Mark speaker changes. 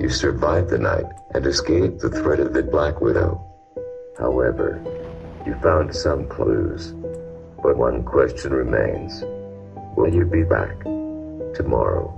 Speaker 1: You survived the night and escaped the threat of the Black Widow. However, you found some clues. But one question remains. Will you be back tomorrow?